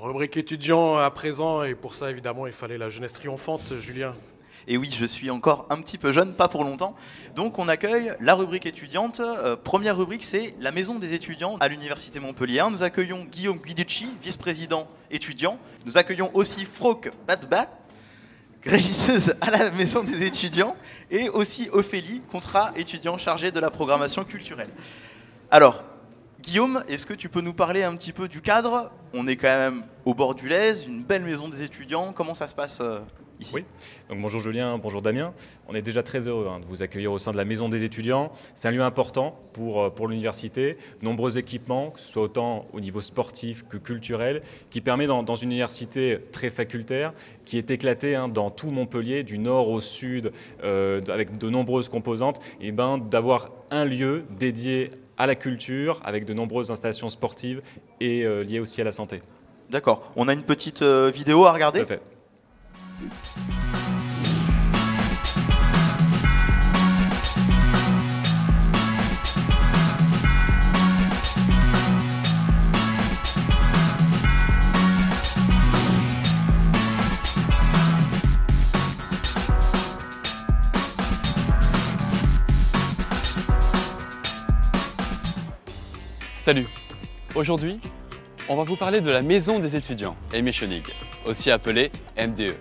Rubrique étudiant à présent, et pour ça évidemment il fallait la jeunesse triomphante, Julien. Et oui, je suis encore un petit peu jeune, pas pour longtemps. Donc on accueille la rubrique étudiante. Euh, première rubrique, c'est la maison des étudiants à l'Université Montpellier. Nous accueillons Guillaume Guiducci, vice-président étudiant. Nous accueillons aussi Frock Badba, régisseuse à la maison des étudiants. Et aussi Ophélie, contrat étudiant chargé de la programmation culturelle. Alors, Guillaume, est-ce que tu peux nous parler un petit peu du cadre? On est quand même au bord du Lez, une belle maison des étudiants. Comment ça se passe euh, ici? Oui. Donc bonjour Julien, bonjour Damien. On est déjà très heureux hein, de vous accueillir au sein de la maison des étudiants. C'est un lieu important pour, euh, pour l'université. Nombreux équipements, que ce soit autant au niveau sportif que culturel, qui permet dans, dans une université très facultaire, qui est éclatée hein, dans tout Montpellier, du nord au sud, euh, avec de nombreuses composantes, et ben, d'avoir un lieu dédié à la culture, avec de nombreuses installations sportives et euh, liées aussi à la santé. D'accord. On a une petite euh, vidéo à regarder? Tout à fait. Salut Aujourd'hui, on va vous parler de la Maison des étudiants, Emission League, aussi appelée MDE.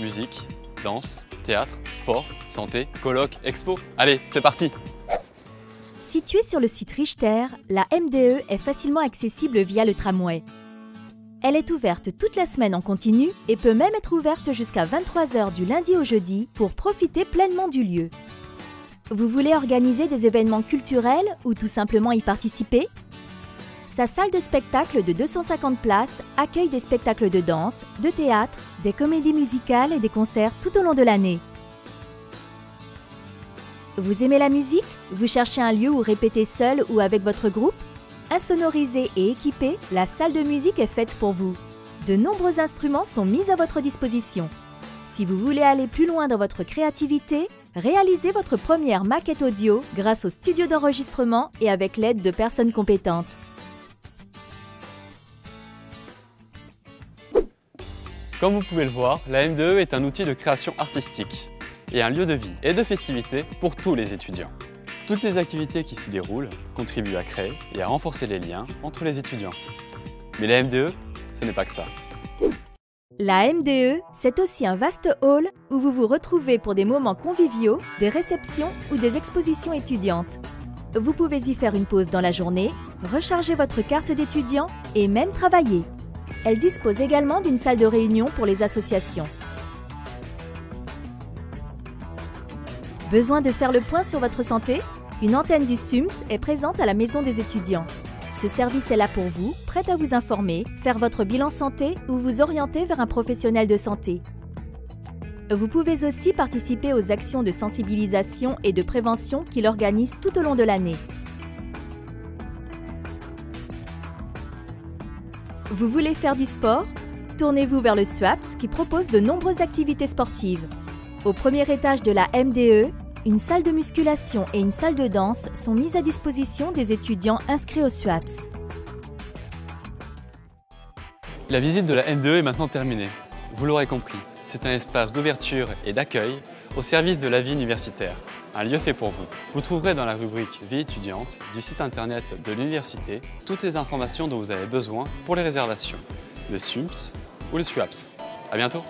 Musique, danse, théâtre, sport, santé, colloque, expo. Allez, c'est parti Située sur le site Richter, la MDE est facilement accessible via le tramway. Elle est ouverte toute la semaine en continu et peut même être ouverte jusqu'à 23h du lundi au jeudi pour profiter pleinement du lieu. Vous voulez organiser des événements culturels ou tout simplement y participer? Sa salle de spectacle de 250 places accueille des spectacles de danse, de théâtre, des comédies musicales et des concerts tout au long de l'année. Vous aimez la musique? Vous cherchez un lieu où répéter seul ou avec votre groupe? Insonorisée et équipée, la salle de musique est faite pour vous. De nombreux instruments sont mis à votre disposition. Si vous voulez aller plus loin dans votre créativité, réalisez votre première maquette audio grâce au studio d'enregistrement et avec l'aide de personnes compétentes. Comme vous pouvez le voir, la MDE est un outil de création artistique et un lieu de vie et de festivité pour tous les étudiants. Toutes les activités qui s'y déroulent contribuent à créer et à renforcer les liens entre les étudiants. Mais la MDE, ce n'est pas que ça. La MDE, c'est aussi un vaste hall où vous vous retrouvez pour des moments conviviaux, des réceptions ou des expositions étudiantes. Vous pouvez y faire une pause dans la journée, recharger votre carte d'étudiant et même travailler. Elle dispose également d'une salle de réunion pour les associations. Besoin de faire le point sur votre santé? Une antenne du SUMS est présente à la maison des étudiants. Ce service est là pour vous, prêt à vous informer, faire votre bilan santé ou vous orienter vers un professionnel de santé. Vous pouvez aussi participer aux actions de sensibilisation et de prévention qu'il organise tout au long de l'année. Vous voulez faire du sport? Tournez-vous vers le SWAPS qui propose de nombreuses activités sportives. Au premier étage de la MDE, une salle de musculation et une salle de danse sont mises à disposition des étudiants inscrits au SWAPS. La visite de la MDE est maintenant terminée. Vous l'aurez compris, c'est un espace d'ouverture et d'accueil au service de la vie universitaire, un lieu fait pour vous. Vous trouverez dans la rubrique Vie étudiante du site internet de l'université toutes les informations dont vous avez besoin pour les réservations, le SUMPS ou le SWAPS. A bientôt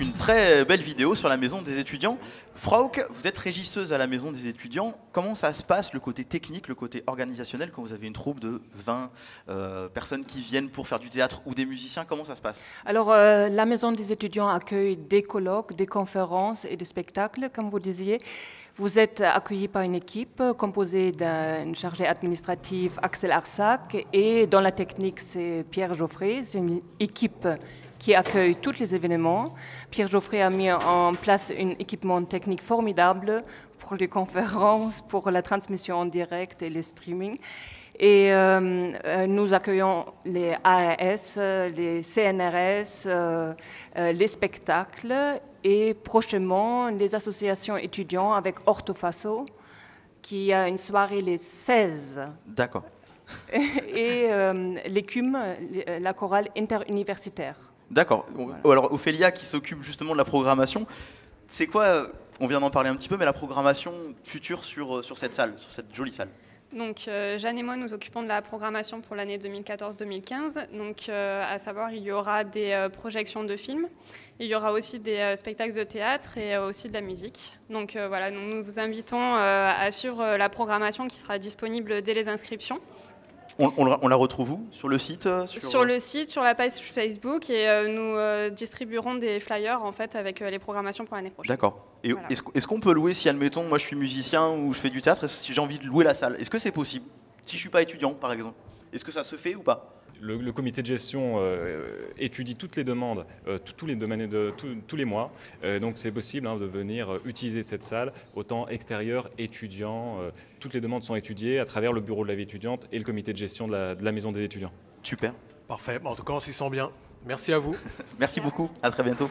Une très belle vidéo sur la maison des étudiants. Frauke, vous êtes régisseuse à la maison des étudiants. Comment ça se passe, le côté technique, le côté organisationnel, quand vous avez une troupe de 20 euh, personnes qui viennent pour faire du théâtre ou des musiciens Comment ça se passe? Alors, euh, la Maison des étudiants accueille des colloques, des conférences et des spectacles, comme vous disiez. Vous êtes accueillis par une équipe composée d'un chargé administratif, Axel Arsac, et dans la technique, c'est Pierre Geoffrey. C'est une équipe qui accueille tous les événements. Pierre Geoffrey a mis en place un équipement technique formidable pour les conférences, pour la transmission en direct et les streaming. Et euh, euh, nous accueillons les ARS, les CNRS, euh, les spectacles et prochainement les associations étudiants avec Orthofaso qui a une soirée les 16. D'accord. et l'écume, la chorale interuniversitaire. D'accord. Alors Ophélia qui s'occupe justement de la programmation, c'est quoi, on vient d'en parler un petit peu, mais la programmation future sur, sur cette salle, sur cette jolie salle? Donc, euh, Jeanne et moi, nous occupons de la programmation pour l'année 2014-2015. Donc, euh, à savoir, il y aura des euh, projections de films, il y aura aussi des spectacles de théâtre et aussi de la musique. Donc, voilà, nous vous invitons à suivre la programmation qui sera disponible dès les inscriptions. On, la retrouve où? Sur le site sur... le site, sur la page Facebook, et nous distribuerons des flyers en fait avec les programmations pour l'année prochaine. D'accord. Et est-ce qu'on peut louer si, admettons, moi je suis musicien ou je fais du théâtre, si j'ai envie de louer la salle Est-ce que c'est possible? Si je suis pas étudiant, par exemple, est-ce que ça se fait ou pas? Le, comité de gestion euh, étudie toutes les demandes, euh, tous les domaines de tous les mois. Euh, donc c'est possible hein, de venir utiliser cette salle, autant extérieur, étudiant. toutes les demandes sont étudiées à travers le bureau de la vie étudiante et le comité de gestion de la, de la maison des étudiants. Super. Parfait. En tout cas, on s'y sent bien. Merci à vous. Merci beaucoup. À très bientôt.